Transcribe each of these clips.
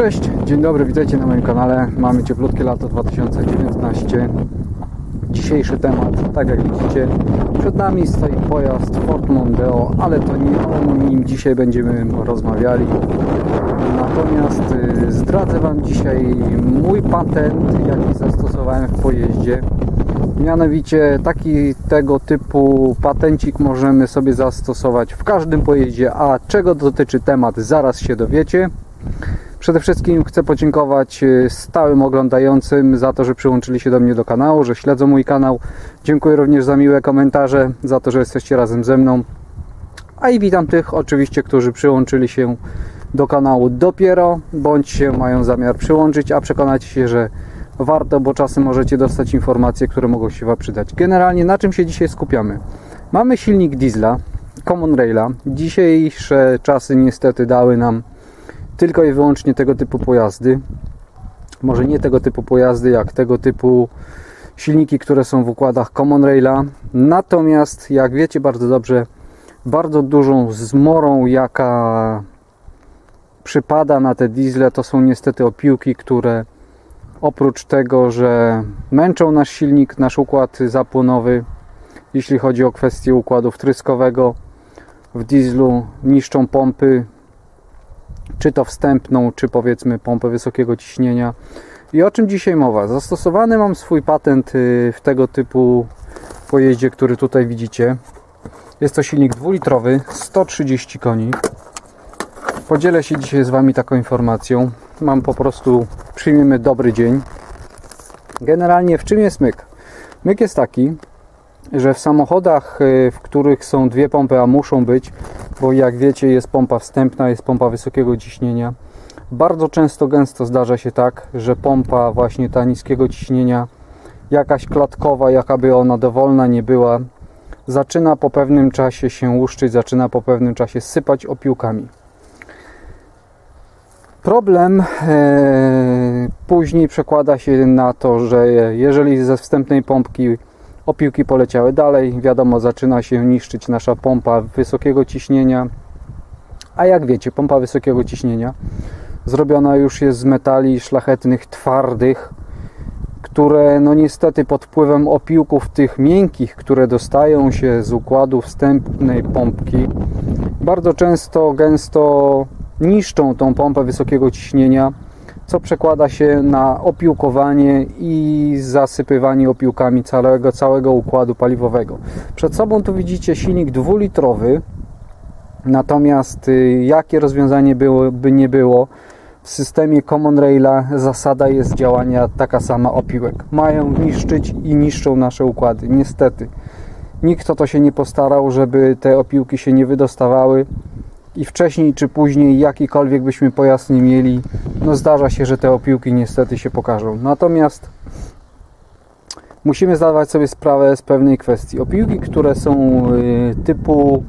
Cześć, dzień dobry, witajcie na moim kanale. Mamy cieplutkie lato 2019. Dzisiejszy temat, tak jak widzicie, przed nami stoi pojazd Ford Mondeo, ale to nie o nim dzisiaj będziemy rozmawiali. Natomiast y, zdradzę Wam dzisiaj mój patent, jaki zastosowałem w pojeździe. Mianowicie taki tego typu patencik możemy sobie zastosować w każdym pojeździe, a czego dotyczy temat zaraz się dowiecie. Przede wszystkim chcę podziękować e, stałym oglądającym za to, że przyłączyli się do mnie do kanału, że śledzą mój kanał. Dziękuję również za miłe komentarze, za to, że jesteście razem ze mną. A i witam tych oczywiście, którzy przyłączyli się do kanału dopiero, bądź się mają zamiar przyłączyć, a przekonacie się, że warto, bo czasem możecie dostać informacje, które mogą się Wam przydać. Generalnie na czym się dzisiaj skupiamy? Mamy silnik diesla, Common Raila. Dzisiejsze czasy niestety dały nam tylko i wyłącznie tego typu pojazdy. Może nie tego typu pojazdy, jak tego typu silniki, które są w układach Common Raila. Natomiast, jak wiecie bardzo dobrze, bardzo dużą zmorą, jaka przypada na te diesle, to są niestety opiłki, które oprócz tego, że męczą nasz silnik, nasz układ zapłonowy, jeśli chodzi o kwestię układu wtryskowego, w dieslu niszczą pompy, czy to wstępną, czy powiedzmy pompę wysokiego ciśnienia. I o czym dzisiaj mowa? Zastosowany mam swój patent y, w tego typu pojeździe, który tutaj widzicie. Jest to silnik dwulitrowy, 130 koni. Podzielę się dzisiaj z Wami taką informacją. Mam po prostu, przyjmiemy dobry dzień. Generalnie w czym jest myk? Myk jest taki, że w samochodach, y, w których są dwie pompy, a muszą być, bo jak wiecie jest pompa wstępna, jest pompa wysokiego ciśnienia. Bardzo często, gęsto zdarza się tak, że pompa właśnie ta niskiego ciśnienia, jakaś klatkowa, jakaby ona dowolna nie była, zaczyna po pewnym czasie się łuszczyć, zaczyna po pewnym czasie sypać opiłkami. Problem e, później przekłada się na to, że jeżeli ze wstępnej pompki opiłki poleciały dalej. Wiadomo, zaczyna się niszczyć nasza pompa wysokiego ciśnienia. A jak wiecie, pompa wysokiego ciśnienia zrobiona już jest z metali szlachetnych, twardych, które no niestety pod wpływem opiłków tych miękkich, które dostają się z układu wstępnej pompki, bardzo często, gęsto niszczą tą pompę wysokiego ciśnienia co przekłada się na opiłkowanie i zasypywanie opiłkami całego, całego układu paliwowego. Przed sobą tu widzicie silnik dwulitrowy, natomiast y, jakie rozwiązanie by nie było, w systemie Common Raila zasada jest działania taka sama opiłek. Mają niszczyć i niszczą nasze układy. Niestety. Nikt o to się nie postarał, żeby te opiłki się nie wydostawały i wcześniej czy później jakikolwiek byśmy pojazd nie mieli, no zdarza się, że te opiłki niestety się pokażą. Natomiast musimy zdawać sobie sprawę z pewnej kwestii. Opiłki, które są y, typu,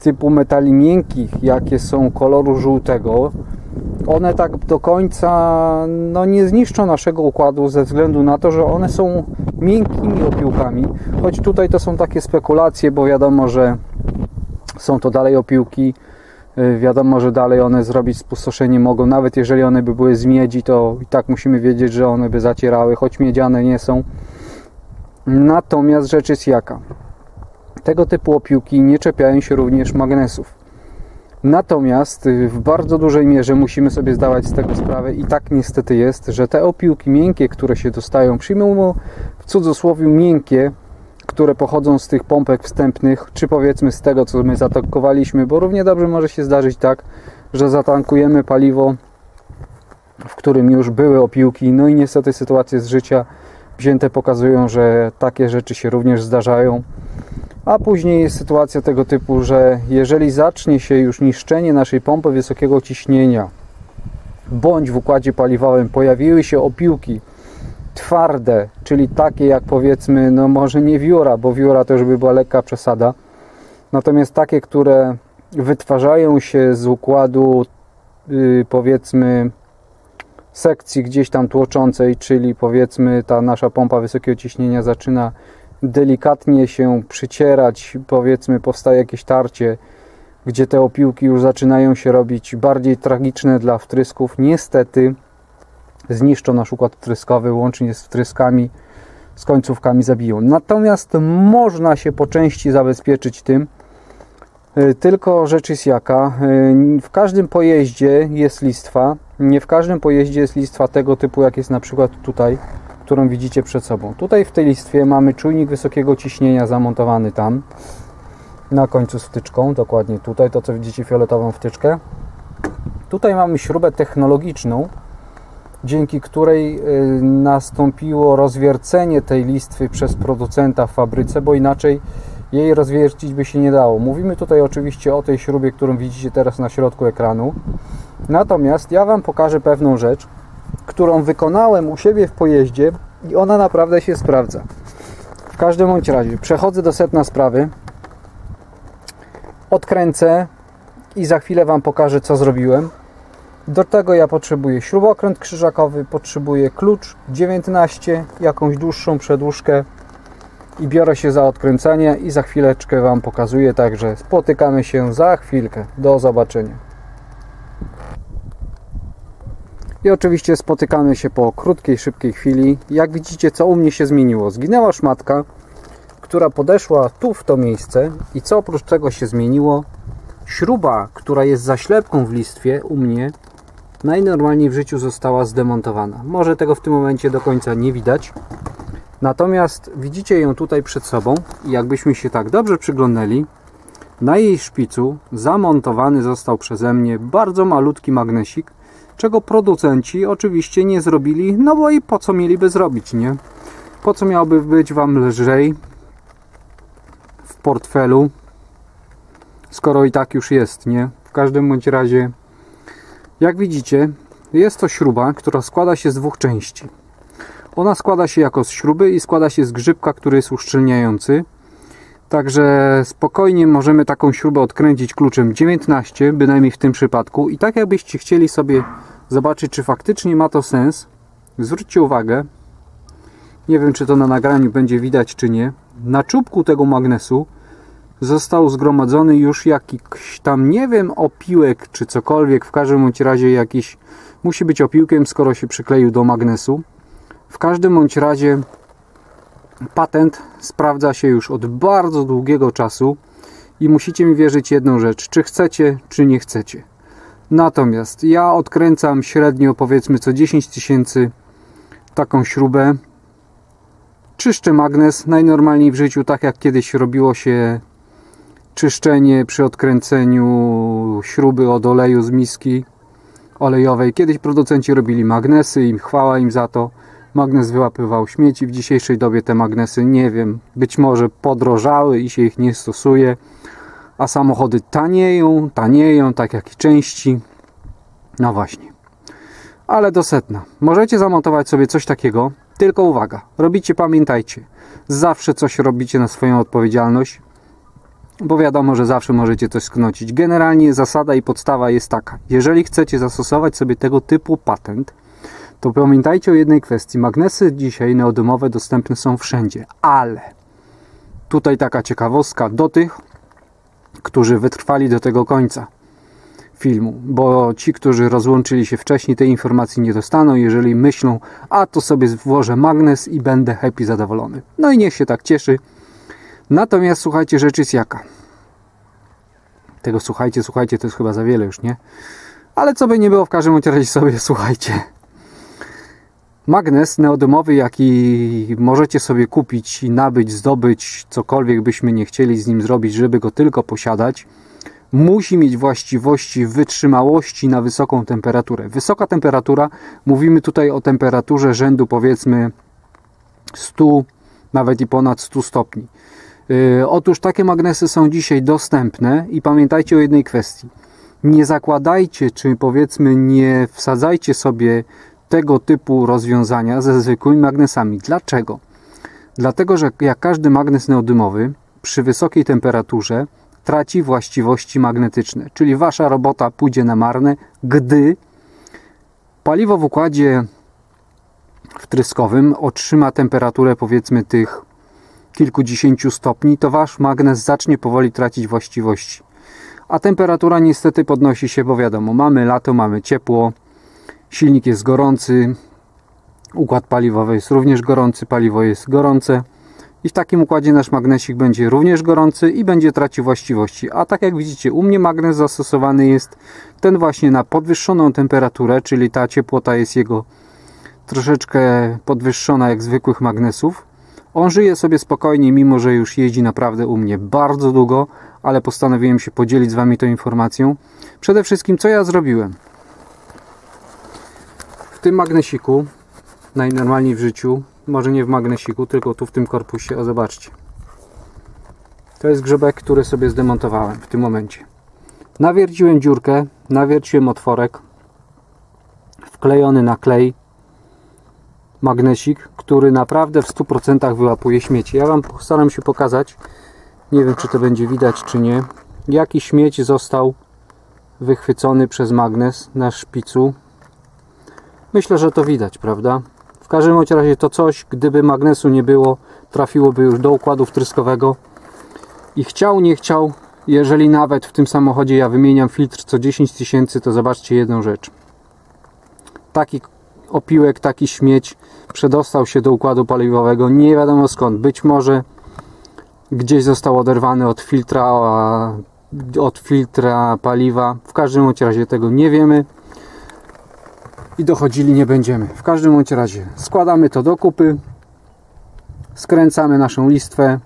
typu metali miękkich, jakie są koloru żółtego, one tak do końca no, nie zniszczą naszego układu ze względu na to, że one są miękkimi opiłkami. Choć tutaj to są takie spekulacje, bo wiadomo, że są to dalej opiłki. Y, wiadomo, że dalej one zrobić spustoszenie mogą, nawet jeżeli one by były z miedzi, to i tak musimy wiedzieć, że one by zacierały, choć miedziane nie są. Natomiast rzecz jest jaka? Tego typu opiłki nie czepiają się również magnesów. Natomiast y, w bardzo dużej mierze musimy sobie zdawać z tego sprawę i tak niestety jest, że te opiłki miękkie, które się dostają, przyjmujmy w cudzysłowie miękkie, które pochodzą z tych pompek wstępnych, czy powiedzmy z tego, co my zatankowaliśmy, bo równie dobrze może się zdarzyć tak, że zatankujemy paliwo, w którym już były opiłki, no i niestety sytuacje z życia wzięte pokazują, że takie rzeczy się również zdarzają. A później jest sytuacja tego typu, że jeżeli zacznie się już niszczenie naszej pompy wysokiego ciśnienia, bądź w układzie paliwowym pojawiły się opiłki twarde, czyli takie jak powiedzmy, no może nie wióra, bo wióra to już by była lekka przesada, natomiast takie, które wytwarzają się z układu yy, powiedzmy sekcji gdzieś tam tłoczącej, czyli powiedzmy ta nasza pompa wysokiego ciśnienia zaczyna delikatnie się przycierać, powiedzmy powstaje jakieś tarcie, gdzie te opiłki już zaczynają się robić bardziej tragiczne dla wtrysków. Niestety zniszczą nasz układ wtryskowy łącznie z wtryskami, z końcówkami zabiją. Natomiast można się po części zabezpieczyć tym, y, tylko rzecz jest jaka, y, w każdym pojeździe jest listwa, nie w każdym pojeździe jest listwa tego typu, jak jest na przykład tutaj, którą widzicie przed sobą. Tutaj w tej listwie mamy czujnik wysokiego ciśnienia zamontowany tam, na końcu wtyczką, dokładnie tutaj, to co widzicie fioletową wtyczkę. Tutaj mamy śrubę technologiczną, dzięki której y, nastąpiło rozwiercenie tej listwy przez producenta w fabryce, bo inaczej jej rozwiercić by się nie dało. Mówimy tutaj oczywiście o tej śrubie, którą widzicie teraz na środku ekranu. Natomiast ja Wam pokażę pewną rzecz, którą wykonałem u siebie w pojeździe i ona naprawdę się sprawdza. W każdym bądź razie przechodzę do setna sprawy odkręcę i za chwilę Wam pokażę, co zrobiłem. Do tego ja potrzebuję śrubokręt krzyżakowy, potrzebuję klucz 19, jakąś dłuższą przedłużkę i biorę się za odkręcanie i za chwileczkę Wam pokazuję, także spotykamy się za chwilkę. Do zobaczenia. I oczywiście spotykamy się po krótkiej, szybkiej chwili. Jak widzicie, co u mnie się zmieniło? Zginęła szmatka, która podeszła tu w to miejsce i co oprócz tego się zmieniło? Śruba, która jest zaślepką w listwie u mnie najnormalniej w życiu została zdemontowana. Może tego w tym momencie do końca nie widać. Natomiast widzicie ją tutaj przed sobą i jakbyśmy się tak dobrze przyglądali, na jej szpicu zamontowany został przeze mnie bardzo malutki magnesik, czego producenci oczywiście nie zrobili, no bo i po co mieliby zrobić, nie? Po co miałoby być Wam lżej portfelu, skoro i tak już jest, nie? W każdym bądź razie, jak widzicie, jest to śruba, która składa się z dwóch części. Ona składa się jako z śruby i składa się z grzybka, który jest uszczelniający. Także spokojnie możemy taką śrubę odkręcić kluczem 19, bynajmniej w tym przypadku. I tak jakbyście chcieli sobie zobaczyć, czy faktycznie ma to sens, zwróćcie uwagę, nie wiem czy to na nagraniu będzie widać czy nie, na czubku tego magnesu został zgromadzony już jakiś tam, nie wiem, opiłek czy cokolwiek, w każdym bądź razie jakiś, musi być opiłkiem, skoro się przykleił do magnesu. W każdym bądź razie patent sprawdza się już od bardzo długiego czasu i musicie mi wierzyć jedną rzecz, czy chcecie, czy nie chcecie. Natomiast ja odkręcam średnio powiedzmy co 10 tysięcy taką śrubę. Czyszczę magnes najnormalniej w życiu, tak jak kiedyś robiło się czyszczenie przy odkręceniu śruby od oleju z miski olejowej. Kiedyś producenci robili magnesy i chwała im za to. Magnes wyłapywał śmieci. W dzisiejszej dobie te magnesy, nie wiem, być może podrożały i się ich nie stosuje, a samochody tanieją, tanieją, tak jak i części. No właśnie. Ale do setna. Możecie zamontować sobie coś takiego, tylko uwaga, robicie, pamiętajcie, zawsze coś robicie na swoją odpowiedzialność bo wiadomo, że zawsze możecie coś sknocić. Generalnie zasada i podstawa jest taka. Jeżeli chcecie zastosować sobie tego typu patent, to pamiętajcie o jednej kwestii. Magnesy dzisiaj neodymowe dostępne są wszędzie, ale tutaj taka ciekawostka do tych, którzy wytrwali do tego końca filmu, bo ci, którzy rozłączyli się wcześniej, tej informacji nie dostaną, jeżeli myślą, a to sobie włożę magnes i będę happy, zadowolony. No i niech się tak cieszy. Natomiast słuchajcie, rzecz jest jaka. Tego słuchajcie, słuchajcie, to jest chyba za wiele już, nie? Ale co by nie było, w każdym razie sobie słuchajcie. Magnes neodymowy, jaki możecie sobie kupić i nabyć, zdobyć, cokolwiek byśmy nie chcieli z nim zrobić, żeby go tylko posiadać, musi mieć właściwości wytrzymałości na wysoką temperaturę. Wysoka temperatura, mówimy tutaj o temperaturze rzędu powiedzmy 100, nawet i ponad 100 stopni. Y, otóż takie magnesy są dzisiaj dostępne i pamiętajcie o jednej kwestii. nie zakładajcie, czy powiedzmy nie wsadzajcie sobie tego typu rozwiązania ze zwykłymi magnesami. Dlaczego? Dlatego, że jak każdy magnes neodymowy przy wysokiej temperaturze traci właściwości magnetyczne, czyli wasza robota pójdzie na marne, gdy paliwo w układzie wtryskowym otrzyma temperaturę powiedzmy tych kilkudziesięciu stopni, to wasz magnes zacznie powoli tracić właściwości. A temperatura niestety podnosi się, bo wiadomo, mamy lato, mamy ciepło, silnik jest gorący, układ paliwowy jest również gorący, paliwo jest gorące i w takim układzie nasz magnesik będzie również gorący i będzie tracił właściwości. A tak jak widzicie, u mnie magnes zastosowany jest ten właśnie na podwyższoną temperaturę, czyli ta ciepłota jest jego troszeczkę podwyższona jak zwykłych magnesów. On żyje sobie spokojnie, mimo że już jeździ naprawdę u mnie bardzo długo, ale postanowiłem się podzielić z Wami tą informacją. Przede wszystkim, co ja zrobiłem? W tym magnesiku, najnormalniej w życiu, może nie w magnesiku, tylko tu w tym korpusie, o zobaczcie. To jest grzebek, który sobie zdemontowałem w tym momencie. Nawierciłem dziurkę, nawierciłem otworek, wklejony na klej magnesik, który naprawdę w 100% wyłapuje śmieci. Ja Wam staram się pokazać, nie wiem czy to będzie widać czy nie, jaki śmieć został wychwycony przez magnes na szpicu. Myślę, że to widać, prawda? W każdym razie to coś, gdyby magnesu nie było, trafiłoby już do układu wtryskowego i chciał, nie chciał, jeżeli nawet w tym samochodzie ja wymieniam filtr co 10 tysięcy, to zobaczcie jedną rzecz. Taki opiłek, taki śmieć przedostał się do układu paliwowego, nie wiadomo skąd. Być może gdzieś został oderwany od filtra, od filtra paliwa. W każdym razie tego nie wiemy i dochodzili nie będziemy. W każdym razie składamy to do kupy, skręcamy naszą listwę.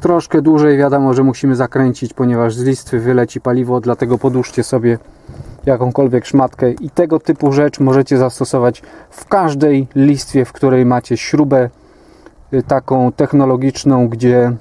Troszkę dłużej wiadomo, że musimy zakręcić, ponieważ z listwy wyleci paliwo, dlatego podłóżcie sobie jakąkolwiek szmatkę i tego typu rzecz możecie zastosować w każdej listwie, w której macie śrubę y, taką technologiczną, gdzie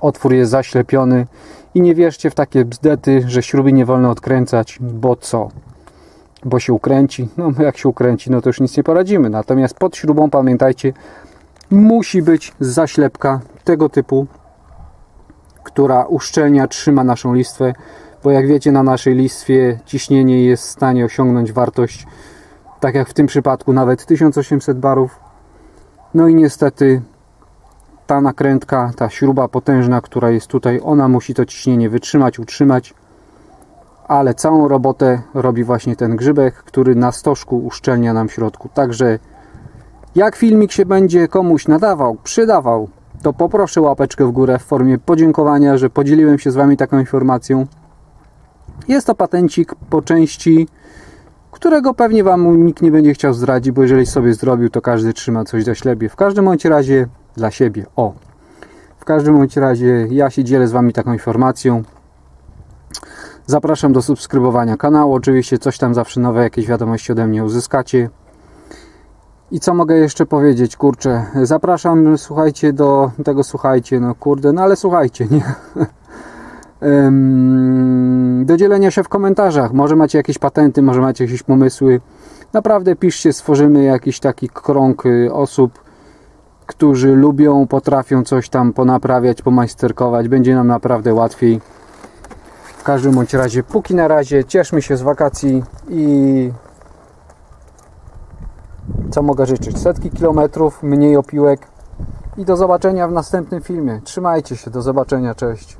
otwór jest zaślepiony i nie wierzcie w takie bzdety, że śruby nie wolno odkręcać, bo co? Bo się ukręci. No jak się ukręci, no to już nic nie poradzimy. Natomiast pod śrubą pamiętajcie, musi być zaślepka tego typu, która uszczelnia, trzyma naszą listwę bo jak wiecie na naszej listwie ciśnienie jest w stanie osiągnąć wartość tak jak w tym przypadku nawet 1800 barów. No i niestety ta nakrętka, ta śruba potężna, która jest tutaj, ona musi to ciśnienie wytrzymać, utrzymać. Ale całą robotę robi właśnie ten grzybek, który na stożku uszczelnia nam w środku. Także jak filmik się będzie komuś nadawał, przydawał to poproszę łapeczkę w górę w formie podziękowania, że podzieliłem się z Wami taką informacją jest to patencik po części, którego pewnie Wam nikt nie będzie chciał zdradzić, bo jeżeli sobie zrobił, to każdy trzyma coś dla siebie. W każdym bądź razie dla siebie. O! W każdym bądź razie ja się dzielę z Wami taką informacją. Zapraszam do subskrybowania kanału. Oczywiście coś tam zawsze nowe, jakieś wiadomości ode mnie uzyskacie. I co mogę jeszcze powiedzieć? Kurczę, zapraszam, słuchajcie do tego, słuchajcie, no kurde, no ale słuchajcie, nie? do dzielenia się w komentarzach. Może macie jakieś patenty, może macie jakieś pomysły. Naprawdę piszcie, stworzymy jakiś taki krąg y, osób, którzy lubią, potrafią coś tam ponaprawiać, pomajsterkować. Będzie nam naprawdę łatwiej. W każdym bądź razie, póki na razie, cieszmy się z wakacji i co mogę życzyć? Setki kilometrów, mniej opiłek i do zobaczenia w następnym filmie. Trzymajcie się, do zobaczenia, cześć.